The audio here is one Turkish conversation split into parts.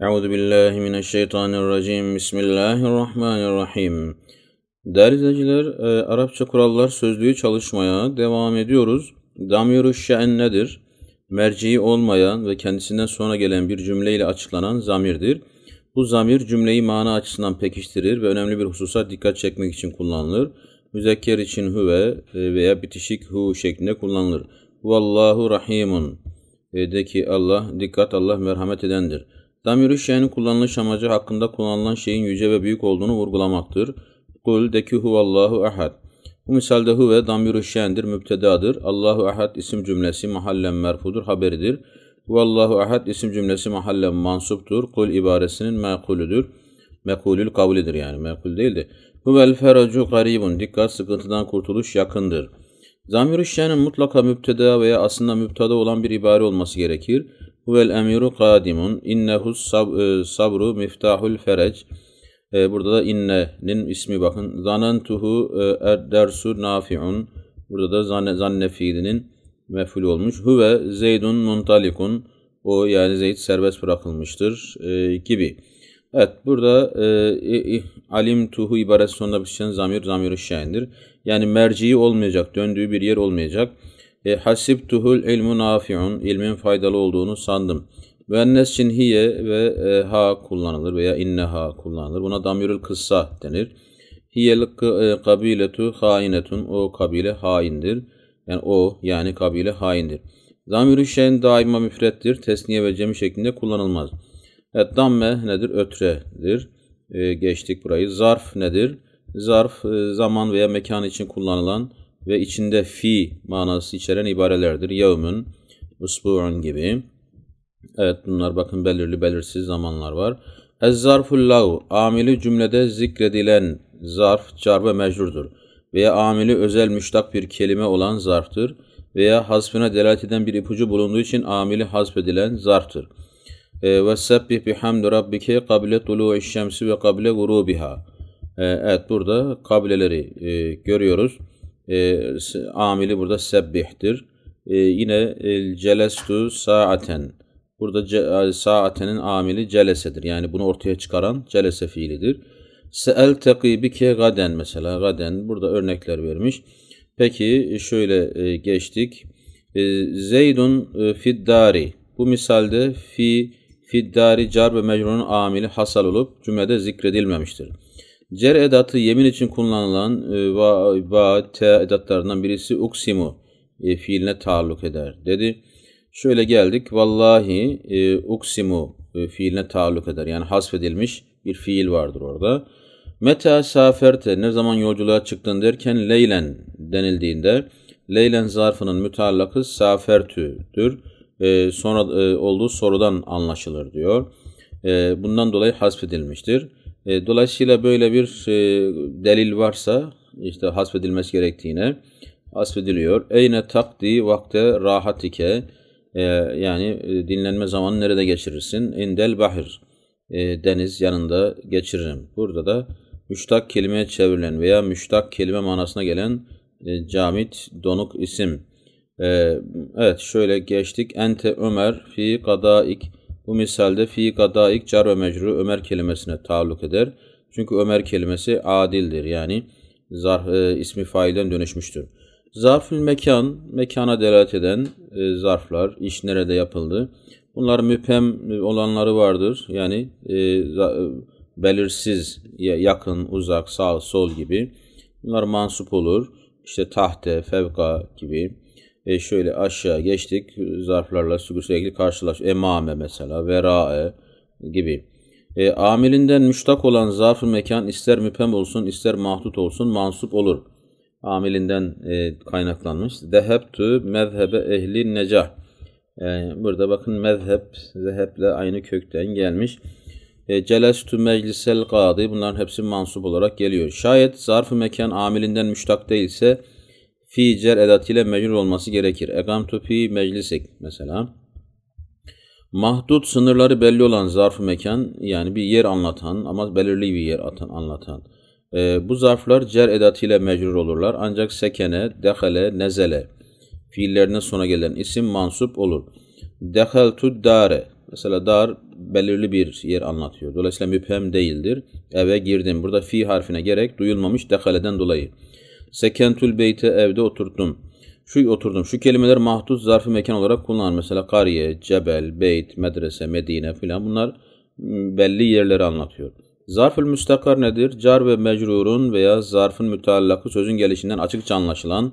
Euzu billahi mineşşeytanirracim. Bismillahirrahmanirrahim. Değerli izleyiciler, e, Arapça kurallar sözlüğü çalışmaya devam ediyoruz. Damir-ü şe'n nedir? Merci olmayan ve kendisinden sonra gelen bir cümleyle açıklanan zamirdir. Bu zamir cümleyi mana açısından pekiştirir ve önemli bir hususa dikkat çekmek için kullanılır. Müzekker için huve e, veya bitişik hu şeklinde kullanılır. Vallahu rahimun. E, de ki Allah, dikkat Allah merhamet edendir. Damir-i şeyin kullanılış amacı hakkında kullanılan şeyin yüce ve büyük olduğunu vurgulamaktır. Kul de ki huvallahu ahad. Bu misalde huve damir-i şeyindir, müptedadır. Allahu ahad isim cümlesi mahallen merfudur, haberidir. Huvallahu ahad isim cümlesi mahallen mansuptur. Kul ibaresinin mekulüdür. Mekulül kavlidir yani, mekul değildi. Huvel feracu garibun. Dikkat sıkıntıdan kurtuluş yakındır. Zamir-i mutlaka müpteda veya aslında müptada olan bir ibare olması gerekir. Huvel emiru kadimun. İnnehu e, sabru miftahul ferec. E, burada da inne'nin ismi bakın. Zanentuhu e, er dersu nafi'un. Burada da zanne, zanne fiilinin meful olmuş. Huve zeydun muntalikun. O yani Zeyd serbest bırakılmıştır e, gibi. Evet burada e, alim tuhu ibaresi sonunda bitişen zamir zamir-i şahindir. Yani merciği olmayacak, döndüğü bir yer olmayacak. E, hasibtuhul ilmu nafi'un. ilmin faydalı olduğunu sandım. Müennes için hiye ve e, ha kullanılır veya inne ha kullanılır. Buna damirül kıssa denir. Hiyel e, kabiletu hainetun. O kabile haindir. Yani o yani kabile haindir. Damirü şeyin daima müfrettir. Tesniye ve cemi şeklinde kullanılmaz. Evet, damme nedir? Ötredir. E, geçtik burayı. Zarf nedir? Zarf e, zaman veya mekan için kullanılan ve içinde fi manası içeren ibarelerdir. Yevmün, usbu'un gibi. Evet bunlar bakın belirli belirsiz zamanlar var. Ez-zarful lav, amili cümlede zikredilen zarf, car ve mecrurdur. Veya amili özel müştak bir kelime olan zarftır. Veya hasfına delalet eden bir ipucu bulunduğu için amili hasfedilen zarftır. E, ve sebbih bihamdi rabbike kable tulu'i şemsi ve kable gurubiha. E, evet burada kabileleri e, görüyoruz e, amili burada sebbihtir. E, yine e, celestu saaten. Burada ce, e, saatenin amili celesedir. Yani bunu ortaya çıkaran celese fiilidir. Se'elteki bike gaden mesela. Gaden burada örnekler vermiş. Peki şöyle e, geçtik. E, Zeydun e, fiddari. Bu misalde fi fiddari car ve mecrunun amili hasal olup cümlede zikredilmemiştir. Cer edatı yemin için kullanılan e, va, va, te edatlarından birisi uksimu e, fiiline taalluk eder dedi. Şöyle geldik. Vallahi e, uksimu e, fiiline taalluk eder. Yani hasfedilmiş bir fiil vardır orada. Meta saferte ne zaman yolculuğa çıktın derken leylen denildiğinde leylen zarfının müteallakı safertüdür. E, sonra e, olduğu sorudan anlaşılır diyor. E, bundan dolayı hasfedilmiştir. E, dolayısıyla böyle bir e, delil varsa işte hasfedilmesi gerektiğine hasfediliyor. Eyne takdi vakte rahatike e, yani dinlenme zamanı nerede geçirirsin? İndel bahir deniz yanında geçiririm. Burada da müştak kelimeye çevrilen veya müştak kelime manasına gelen camit donuk isim. evet şöyle geçtik. Ente Ömer fi kadaik bu misalde fi gadaik car ve mecru Ömer kelimesine taalluk eder. Çünkü Ömer kelimesi adildir. Yani zarf, e, ismi failden dönüşmüştür. Zarfül mekan, mekana delalet eden e, zarflar, iş nerede yapıldı. Bunlar müphem olanları vardır. Yani e, e belirsiz, yakın, uzak, sağ, sol gibi. Bunlar mansup olur. İşte tahte, fevka gibi. E şöyle aşağı geçtik zarflarla sürekli karşılaş. Emame mesela, verae gibi. E, amilinden müştak olan zarf mekan ister müpem olsun ister mahdut olsun mansup olur. Amilinden e, kaynaklanmış. Dehebtü mezhebe ehli necah. E, burada bakın mezhep, zeheple aynı kökten gelmiş. E, Celestü meclisel gadi bunların hepsi mansup olarak geliyor. Şayet zarf mekan amilinden müştak değilse fi cer edatıyla mecrur olması gerekir. Egamtu fi meclisik mesela. Mahdut sınırları belli olan zarf mekan yani bir yer anlatan ama belirli bir yer atan, anlatan. E, bu zarflar cer edatıyla mecrur olurlar. Ancak sekene, dehale, nezele fiillerine sona gelen isim mansup olur. Dehaltu dare mesela dar belirli bir yer anlatıyor. Dolayısıyla müphem değildir. Eve girdim. Burada fi harfine gerek duyulmamış dehaleden dolayı. Sekentul beyte evde oturdum. Şu oturdum. Şu kelimeler mahdut zarfı mekan olarak kullanılır. Mesela kariye, cebel, beyt, medrese, medine filan bunlar belli yerleri anlatıyor. Zarfül müstakar nedir? Car ve mecrurun veya zarfın müteallakı sözün gelişinden açıkça anlaşılan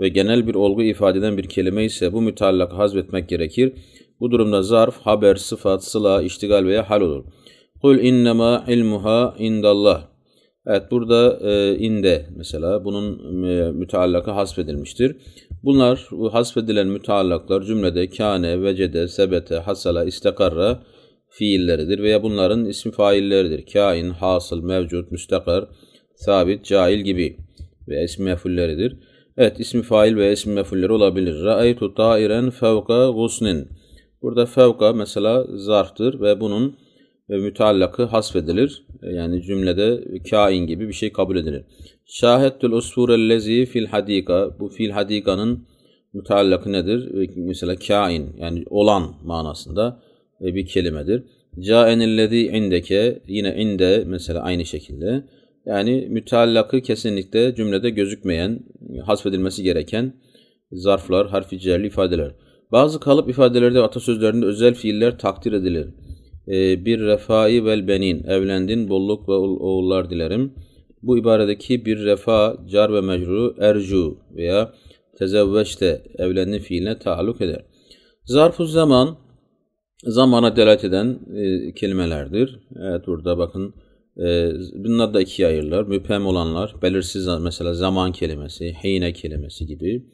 ve genel bir olgu ifade eden bir kelime ise bu müteallakı hazmetmek gerekir. Bu durumda zarf, haber, sıfat, sıla, iştigal veya hal olur. Kul innema ilmuha indallah. Evet burada e, inde mesela bunun e, müteallakı hasfedilmiştir. Bunlar bu hasfedilen müteallaklar cümlede kâne, vecede, sebete, hasala, istakarra fiilleridir veya bunların ismi failleridir. Kain, hasıl, mevcut, müstakar, sabit, cail gibi veya ismi mefulleridir. Evet ismi fail veya ismi mefulleri olabilir. Ra'aytu ta'iren fevka gusnin. Burada fevka mesela zarftır ve bunun müteallakı hasfedilir. E, yani cümlede kain gibi bir şey kabul edilir. Şahettül usfurellezi fil hadika. Bu fil hadikanın müteallakı nedir? E, mesela kain yani olan manasında bir kelimedir. Câenillezî indeke yine inde mesela aynı şekilde. Yani müteallakı kesinlikle cümlede gözükmeyen, hasfedilmesi gereken zarflar, harfi cerli ifadeler. Bazı kalıp ifadelerde atasözlerinde özel fiiller takdir edilir. Ee, bir refai vel benin, evlendin, bolluk ve oğullar dilerim. Bu ibaredeki bir refa, car ve mecruru ercu veya tezevveçte evlendin fiiline taalluk eder. Zarfu zaman, zamana delalet eden e, kelimelerdir. Evet burada bakın e, bunlar da ikiye ayrılır. Müphem olanlar, belirsiz mesela zaman kelimesi, heyne kelimesi gibi.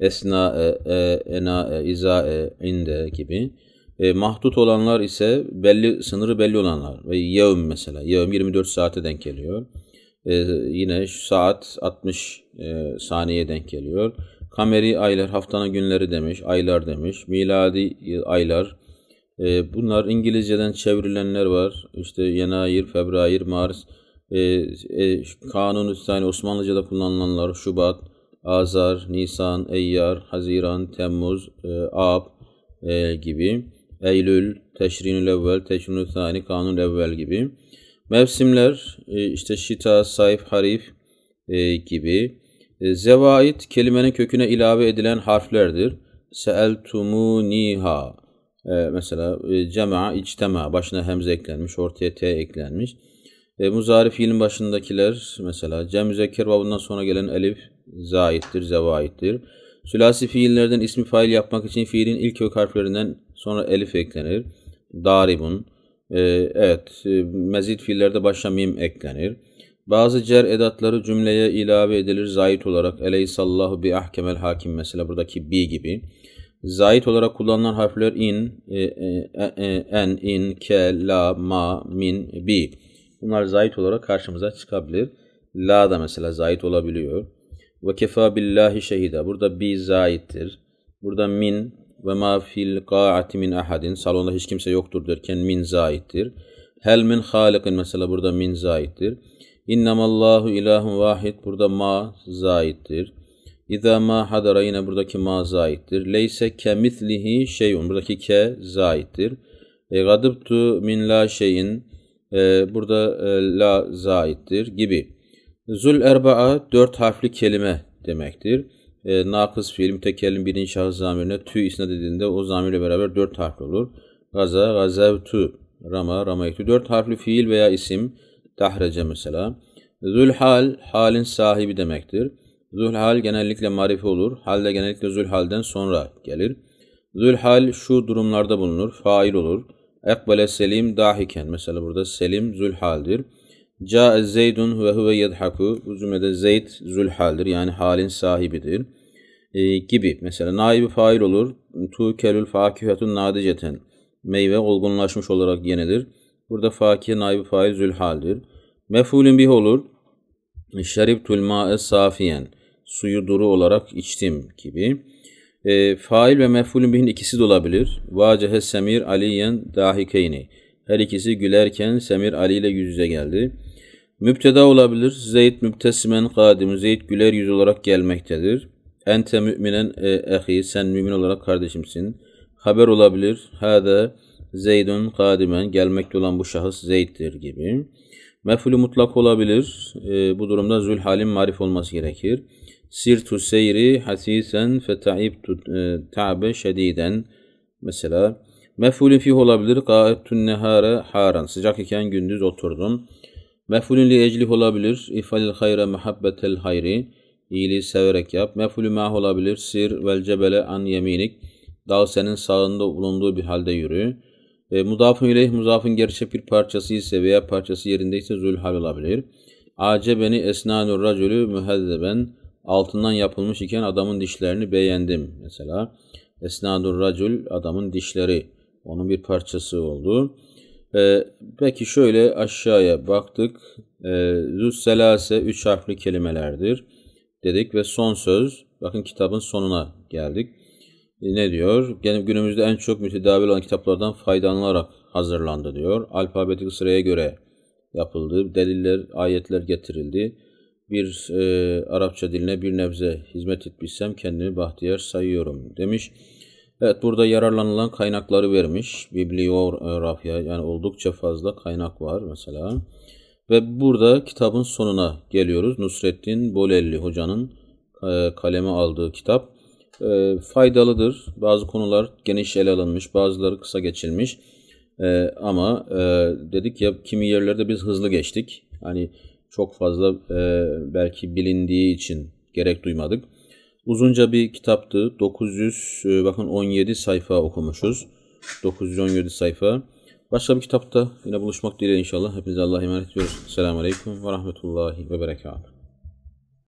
Esna, e, e, ena, e, iza, e, inde gibi. E, mahdut olanlar ise belli sınırı belli olanlar. Ve yevm mesela. Yevm 24 saate denk geliyor. E, yine saat 60 e, saniye denk geliyor. Kameri aylar haftanın günleri demiş, aylar demiş. Miladi aylar e, bunlar İngilizceden çevrilenler var. İşte Yenayir, Febrayir, Mars, e, e, Kanun yani Osmanlıca'da kullanılanlar Şubat, Azar, Nisan, Eyyar, Haziran, Temmuz, e, Ab e, gibi. Eylül, Teşrinül Evvel, Teşrinül Thani, Kanun Evvel gibi. Mevsimler e, işte Şita, Sayf, Harif e, gibi. E, zevait kelimenin köküne ilave edilen harflerdir. Seeltumuniha mesela cema, içtema başına hemze eklenmiş, ortaya t eklenmiş. E, muzari fiilin başındakiler mesela cem müzekker babından sonra gelen elif zaittir, zevaittir. Sülasi fiillerden ismi fail yapmak için fiilin ilk kök harflerinden sonra elif eklenir. Daribun. E, evet, e, mezit fiillerde başa mim eklenir. Bazı cer edatları cümleye ilave edilir zait olarak. Eleysallahu bi ahkemel hakim mesela buradaki bi gibi. Zait olarak kullanılan harfler in, e, e, e, en, in, ke, la, ma, min, bi. Bunlar zait olarak karşımıza çıkabilir. La da mesela zait olabiliyor. Ve kefa billahi şehida. Burada bi zaittir. Burada min ve ma fil qa'ati min ahadin. Salonda hiç kimse yoktur derken min zaittir. Hel min halikin mesela burada min zaittir. İnnemallahu ilahun vahid. Burada ma zaittir. İza ma hadara yine buradaki ma zaittir. Leyse kemitlihi şeyun. Buradaki ke zaittir. E, gadıbtu min la şeyin. E, burada e, la zaittir gibi. Zul erba'a dört harfli kelime demektir. E, nakıs fiil mütekellim birinci şahıs zamirine tü isnat edildiğinde o zamirle beraber dört harfli olur. Gaza, gazevtu, rama, ramaytu. Dört harfli fiil veya isim tahrece mesela. Zülhal, halin sahibi demektir. Zülhal genellikle marife olur. Hal de genellikle zülhalden sonra gelir. Zülhal şu durumlarda bulunur. Fail olur. Ekbele selim dahiken. Mesela burada selim zülhaldir. Ca zeydun ve huve yedhaku. Bu cümlede zeyd zülhaldir. Yani halin sahibidir. E, gibi. Mesela naibi fail olur. Tu kelül fakihatun nadiceten. Meyve olgunlaşmış olarak yenilir. Burada fakih naibi fail zülhaldir. Mefulün bih olur. Şeribtul ma'e safiyen suyu duru olarak içtim gibi. E, fail ve mef'ulün bihin ikisi de olabilir. Vacehe semir aliyen dahikeyni. Her ikisi gülerken Semir Ali ile yüz yüze geldi. Müpteda olabilir. Zeyd mübtesimen kadim. Zeyd güler yüz olarak gelmektedir. Ente müminen e. Sen mümin olarak kardeşimsin. Haber olabilir. Hâde Zeydun kadimen gelmekte olan bu şahıs Zeyd'dir gibi. Mef'ulü mutlak olabilir. E, bu durumda zülhalin marif olması gerekir. Sirtu seyri hasisen feta'ibtu e, ta'be şediden. Mesela mef'ulün fih olabilir. Gâettun nehâre haran. Sıcak iken gündüz oturdum. Mef'ulün li eclih olabilir. İfalil hayra muhabbetel hayri. İyiliği severek yap. Mef'ulü mah olabilir. Sir vel cebele an yeminik. Dağ senin sağında bulunduğu bir halde yürü. E, mudafın ileyh muzafın gerçek bir parçası ise veya parçası yerindeyse zülhal olabilir. Acebeni esnanur racülü mühezzeben altından yapılmış iken adamın dişlerini beğendim mesela. Esnadur racül adamın dişleri onun bir parçası oldu. Ee, peki şöyle aşağıya baktık. Ee, Züs selase üç harfli kelimelerdir dedik ve son söz bakın kitabın sonuna geldik. E, ne diyor? Gene günümüzde en çok mütedavil olan kitaplardan faydalanarak hazırlandı diyor. Alfabetik sıraya göre yapıldı. Deliller, ayetler getirildi. Bir e, Arapça diline bir nebze hizmet etmişsem kendimi bahtiyar sayıyorum demiş. Evet burada yararlanılan kaynakları vermiş. Bibliografya yani oldukça fazla kaynak var mesela. Ve burada kitabın sonuna geliyoruz. Nusrettin Bolelli hocanın e, kaleme aldığı kitap. E, faydalıdır. Bazı konular geniş ele alınmış, bazıları kısa geçilmiş. E, ama dedik ya kimi yerlerde biz hızlı geçtik. Hani çok fazla belki bilindiği için gerek duymadık. Uzunca bir kitaptı. 900 bakın 17 sayfa okumuşuz. 917 sayfa. Başka bir kitapta yine buluşmak dileğiyle inşallah. Hepinize Allah'a emanet ediyoruz. Selamun Aleyküm ve Rahmetullahi ve Berekatuhu.